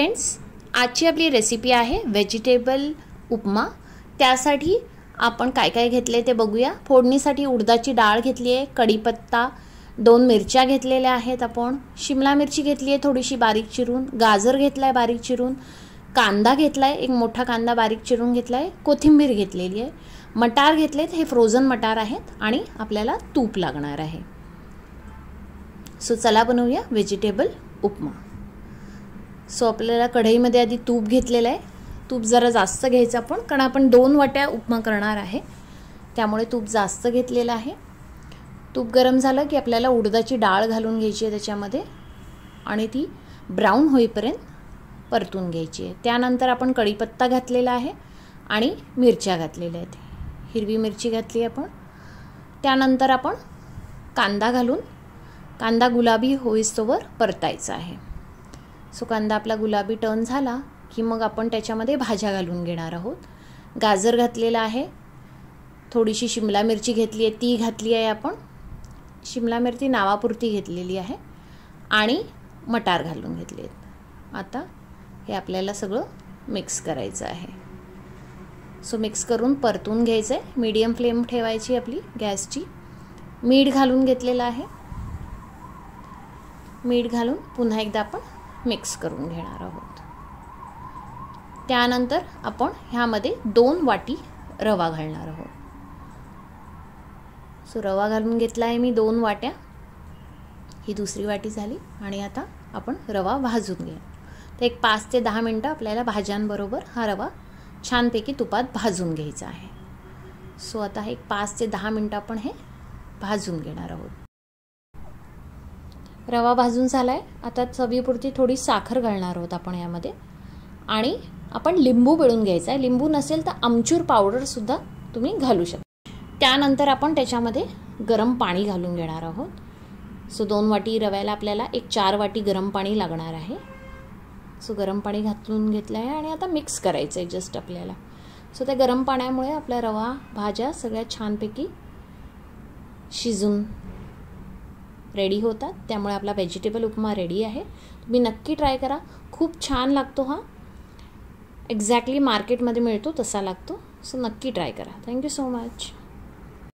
Friends आजची आपली recipe आहे व्हेजिटेबल उपमा. त्यासाठी आपण काय काय घेतले ते बघूया. फोडणीसाठी उडदाची डाळ घेतली आहे कढीपत्ता दोन मिरच्या घेतलेल्या आहेत आपण. शिमला मिरची घेतली आहे थोडीशी बारीक चिरून. गाजर घेतला आहे बारीक चिरून. कांदा घेतला आहे एक मोठा कांदा बारीक चिरून घेतला आहे कोथिंबीर घेतलेली आहे. मटार घेतलेत हे फ्रोझन मटार आहेत आणि आपल्याला तूप लागणार आहे. सो चला बनवूया व्हेजिटेबल उपमा. सो आपल्याला कढईमध्ये आधी तूप घेतलेलं आहे. तूप जरा जास्त घ्यायचं आपण कारण आपण दोन वाट्या उपमा करणार आहे. त्यामुळे तूप जास्त घेतलेलं आहे. तूप गरम झालं की आपल्याला उडदाची डाळ घालून घ्यायची आहे त्याच्यामध्ये आणि ती ब्राऊन होईपर्यंत परतून घ्यायची आहे. त्यानंतर आपण कढीपत्ता घातलेला आहे आणि मिरच्या घातलेल्या आहेत. हिरवी मिरची घातली आपण. त्यानंतर आपण कांदा घालून कांदा गुलाबी होईस्तोवर परतायचा आहे. सो कांदा आपला गुलाबी टर्न झाला की मग आपण त्याच्यामध्ये भाज्या घालून घेणार आहोत. गाजर घातलेला आहे. थोडीशी शिमला मिरची घेतली आहे. ती घातली आहे आपण. शिमला मिरची नावापुरती घेतलेली आहे. आणि मटार घालून घेतले आहेत. आता हे आपल्याला सगळं मिक्स करायचं आहे. सो मिक्स करून परतून घ्यायचं आहे मीडियम फ्लेम ठेवायची आपली गॅसची. मीठ घालून घेतलेलं आहे. मीठ घालून पुन्हा एकदा आपण मिक्स करून घेणार आहोत. त्यानंतर आपण ह्यामध्ये दोन वाटी रवा घालणार आहोत. सो रवा घालून घेतला आहे मी दोन वाट्या. ही दुसरी वाटी झाली आणि आता आपण रवा भाजून घ्या तर एक पाच ते दहा मिनटं आपल्याला भाज्यांबरोबर हा रवा छानपैकी तुपात भाजून घ्यायचा आहे. सो आता एक पाच ते दहा मिनटं आपण हे भाजून घेणार आहोत. रवा भाजून झाला आहे आता चवीपुरती थोडी साखर घालणार आहोत आपण यामध्ये. आणि आपण लिंबू पिळून घ्यायचा आहे. लिंबू नसेल तर आमचूर पावडरसुद्धा तुम्ही घालू शकता. त्यानंतर आपण त्याच्यामध्ये गरम पाणी घालून घेणार आहोत. सो दोन वाटी रव्याला आपल्याला एक चार वाटी गरम पाणी लागणार आहे. सो गरम पाणी घालून घेतलं आहे आणि आता मिक्स करायचं आहे जस्ट आपल्याला. सो त्या गरम पाण्यामुळे आपला रवा भाज्या सगळ्या छानपैकी शिजून रेडी होतात त्यामुळे आपला व्हेजिटेबल उपमा रेडी आहे. तुम्ही नक्की ट्राय करा. खूप छान लागतो हा. एक्झॅक्टली मार्केटमध्ये मिळतो तसा लागतो. सो नक्की ट्राय करा. Thank you so much